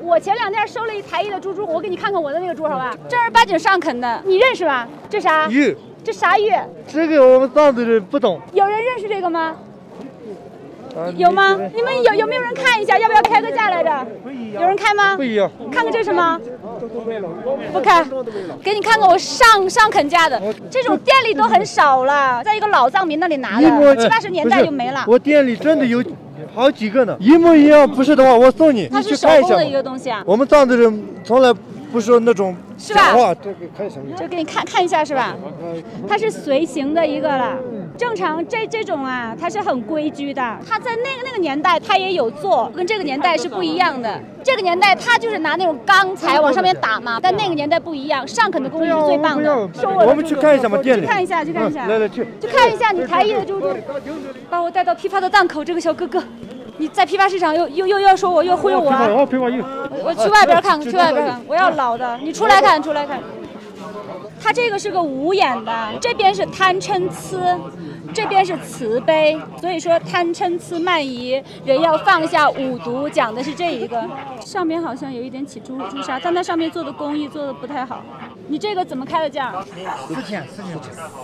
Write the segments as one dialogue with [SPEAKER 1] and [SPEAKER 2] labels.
[SPEAKER 1] 我前两天收了一台艺的猪猪，我给你看看我的那个猪，好吧？正儿八经上肯的，你认识吧？这啥？
[SPEAKER 2] 玉，
[SPEAKER 1] 这啥玉？
[SPEAKER 2] 这个我们藏族人不懂。
[SPEAKER 1] 有人认识这个吗？
[SPEAKER 2] 啊
[SPEAKER 1] 有吗？你们有有没有人看一下？要不要开个价来着？有人开吗
[SPEAKER 2] 不？一样。
[SPEAKER 1] 看看这是什么？不开，给你看看我上上肯价的，这种店里都很少了，在一个老藏民那里拿的，七八十年代就没了。
[SPEAKER 2] 我店里真的有好几个呢，一模一样。不是的话，我送你，你去看一下嘛
[SPEAKER 1] 手工的一。个东西啊，
[SPEAKER 2] 我们藏族人从来不是那种
[SPEAKER 1] 是吧
[SPEAKER 2] 假话，这个看什么？
[SPEAKER 1] 就给你看看一下是吧？它是随行的一个了。正常这这种啊，它是很规矩的。它在那个那个年代，它也有做，跟这个年代是不一样的。这个年代它就是拿那种钢材往上面打嘛，但那个年代不一样，上肯的工艺是最棒的。收我
[SPEAKER 2] 们去看一下嘛，店里。
[SPEAKER 1] 去看一下，去看一下。
[SPEAKER 2] 嗯来来去。
[SPEAKER 1] 去看一下你才艺的猪猪，把我带到批发的档口，这个小哥哥，你在批发市场又又又要说我又忽悠我啊！
[SPEAKER 2] 哦，批发油。
[SPEAKER 1] 我我去外边看，去外边看，我要老的，你出来看，出来看。它这个是个五眼的，这边是贪嗔痴，这边是慈悲，所以说贪嗔痴慢疑，人要放下五毒，讲的是这一个。上面好像有一点起朱朱砂，但它上面做的工艺做的不太好。你这个怎么开的价？
[SPEAKER 2] 四千，四千。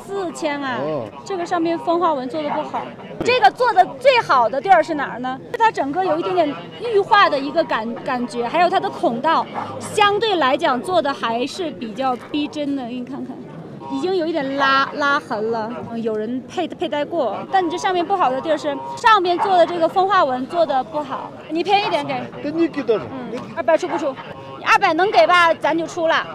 [SPEAKER 1] 四千啊
[SPEAKER 2] 哦！
[SPEAKER 1] 这个上面风化纹做的不好。这个做的最好的地儿是哪儿呢？它整个有一点点玉化的一个感感觉，还有它的孔道，相对来讲做的还是比较逼真的。给你看看，已经有一点拉拉痕了，嗯有人佩佩戴过。但你这上面不好的地儿是上面做的这个风化纹做的不好，你便宜点给。
[SPEAKER 2] 给你给多少？
[SPEAKER 1] 嗯，二百出不出？你二百能给吧，咱就出了。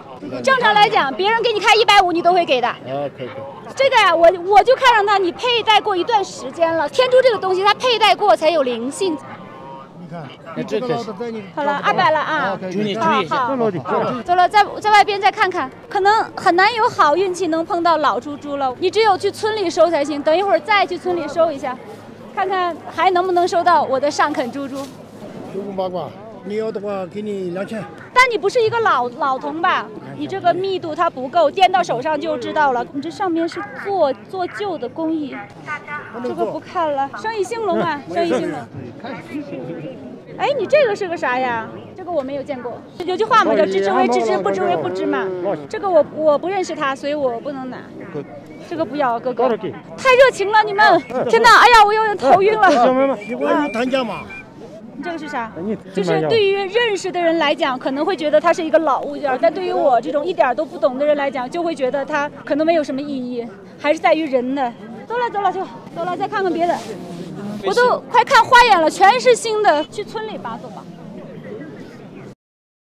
[SPEAKER 1] 正常来讲，别人给你开一百五，你都会给的。
[SPEAKER 2] 啊，可以可以。
[SPEAKER 1] 这个呀、我我就看上它，你佩戴过一段时间了。天珠这个东西，它佩戴过才有灵性。
[SPEAKER 2] 你看，
[SPEAKER 3] 这这
[SPEAKER 1] 好了，二百了啊！
[SPEAKER 3] 注意注意一下。
[SPEAKER 1] 好，走了，在在外边再看看，可能很难有好运气能碰到老猪猪了。你只有去村里收才行。等一会儿再去村里收一下，看看还能不能收到我的上肯猪猪。
[SPEAKER 3] 九宫八卦，你要的话给你两千。
[SPEAKER 1] 但你不是一个老老童吧？你这个密度它不够，掂到手上就知道了。你这上面是做做旧的工艺，这个不看了。生意兴隆啊，生意兴隆。哎，你这个是个啥呀？这个我没有见过。有句话嘛，叫知之为知之，不知为不知嘛。这个我我不认识它，所以我不能拿。这个不要，哥哥。太热情了，你们！天哪，哎呀，我有点头晕了。
[SPEAKER 3] 你谈价嘛？
[SPEAKER 1] 这个是啥？就是对于认识的人来讲，可能会觉得它是一个老物件，但对于我这种一点都不懂的人来讲，就会觉得它可能没有什么意义，还是在于人的。走了走了就走了，再看看别的。我都快看花眼了，全是新的，去村里吧，走吧。